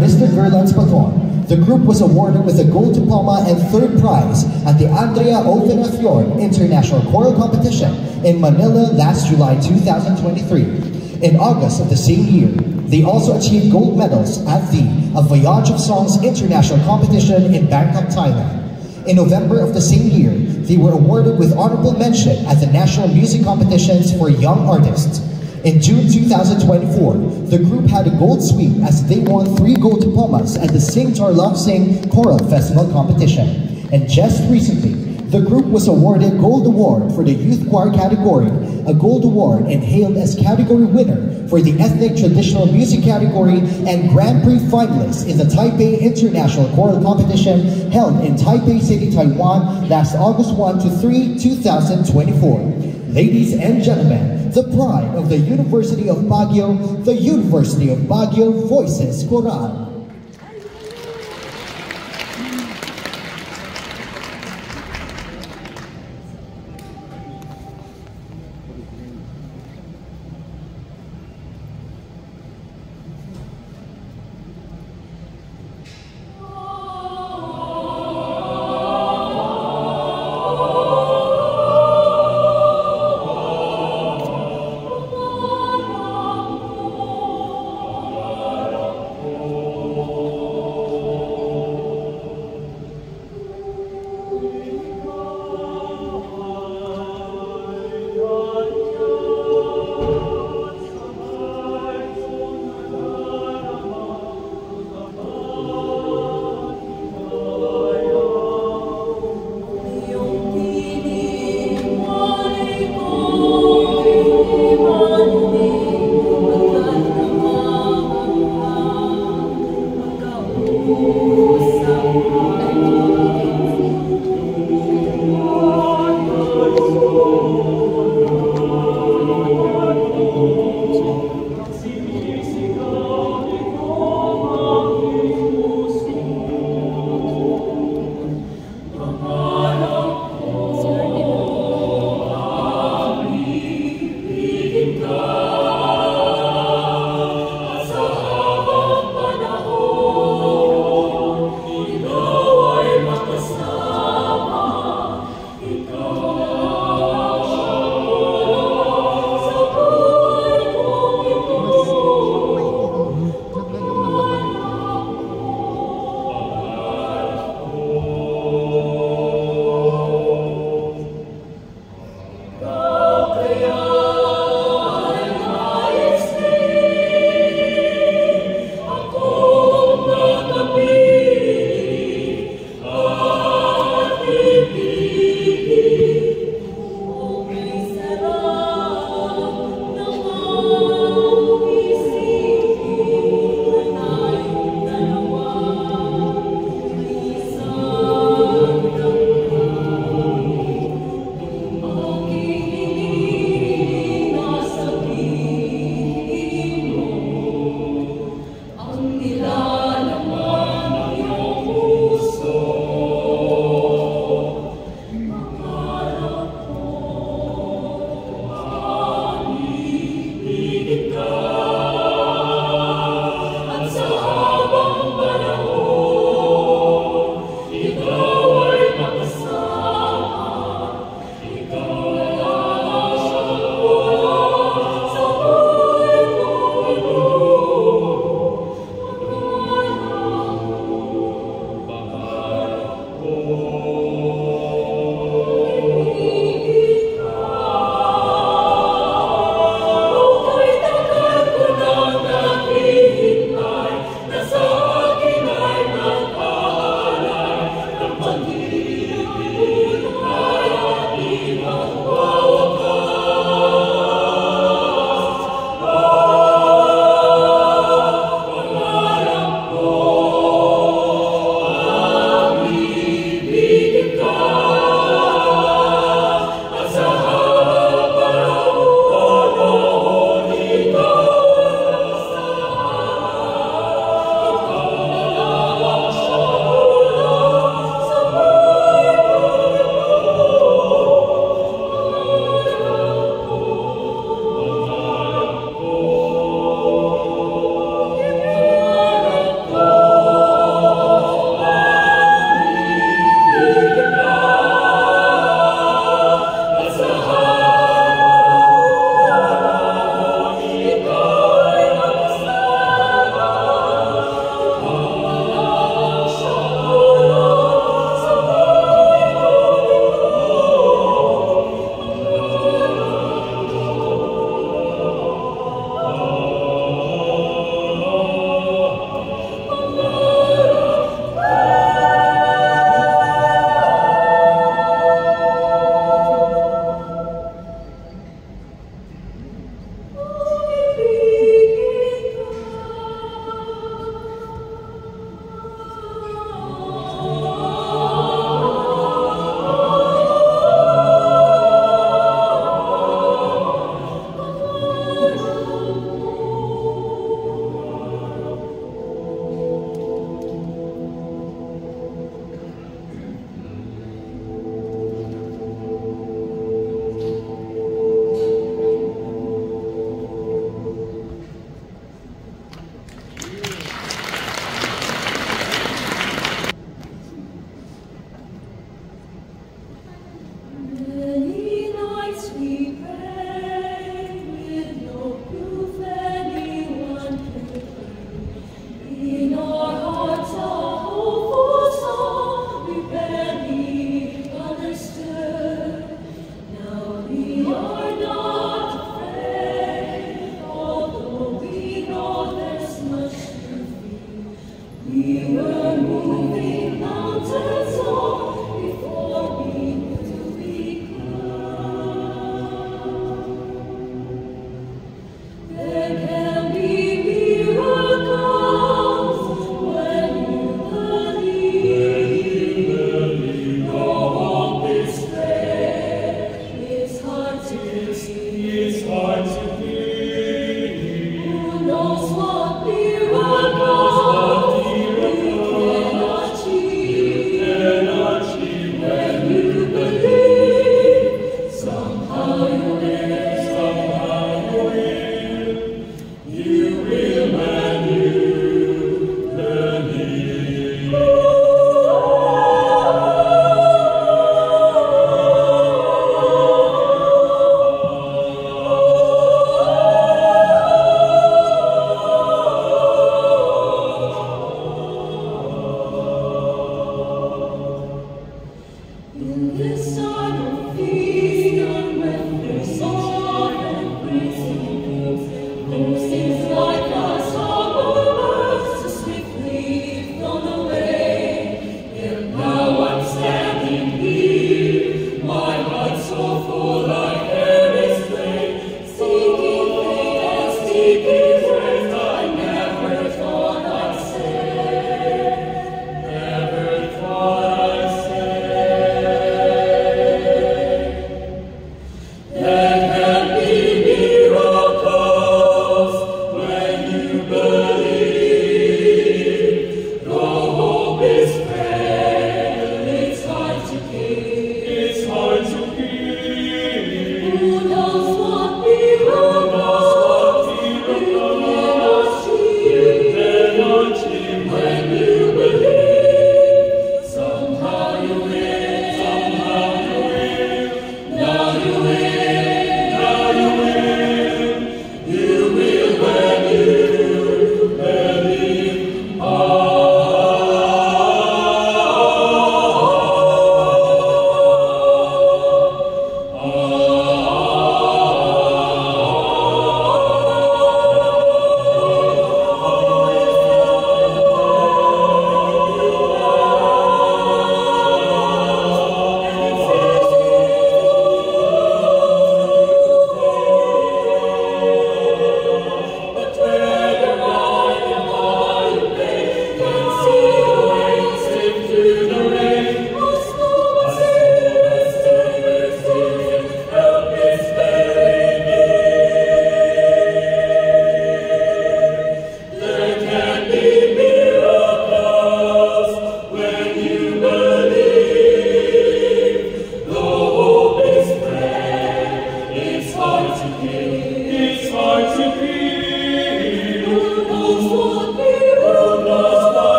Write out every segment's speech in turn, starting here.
Mr. Gerland's Baton, the group was awarded with a gold diploma and third prize at the Andrea O. Veneracion International Choral Competition in Manila last July 2023. In August of the same year, they also achieved gold medals at the A Voyage of Songs International Competition in Bangkok, Thailand. In November of the same year, they were awarded with honorable mention at the National Music Competitions for Young Artists. In June 2024, the group had a gold sweep as they won three gold diplomas at the Sing Tarlac Sing Choral Festival competition. And just recently, the group was awarded Gold Award for the Youth Choir category, a Gold Award and hailed as category winner for the Ethnic Traditional Music category and Grand Prix finalist in the Taipei International Choral Competition held in Taipei City, Taiwan last August 1 to 3, 2024. Ladies and gentlemen, the pride of the University of Baguio, the University of Baguio Voices Choral.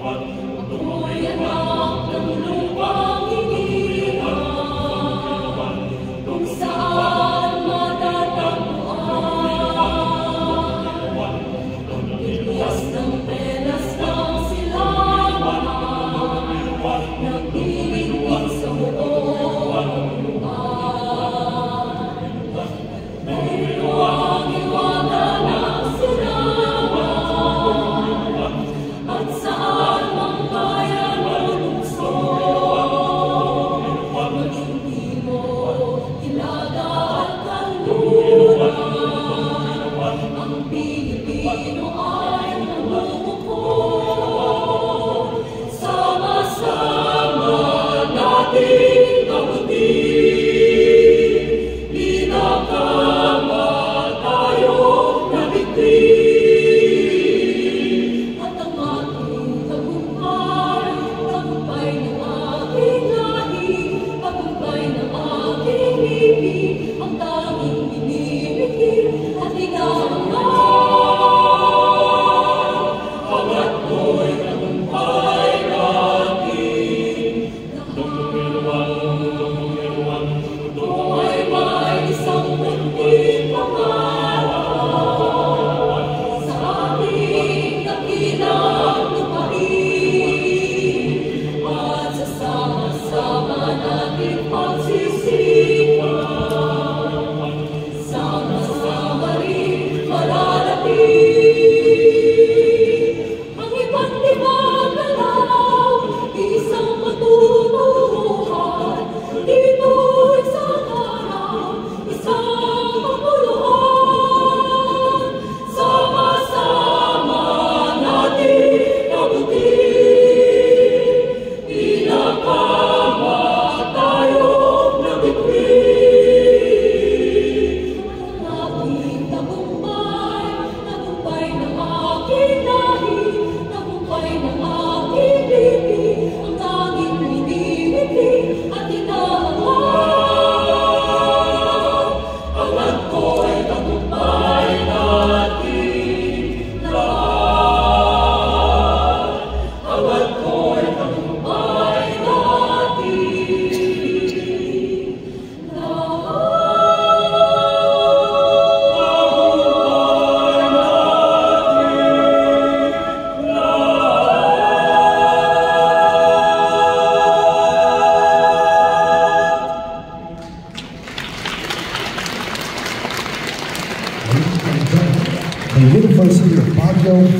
quod, quod, quod, quod,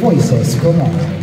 Voices Command.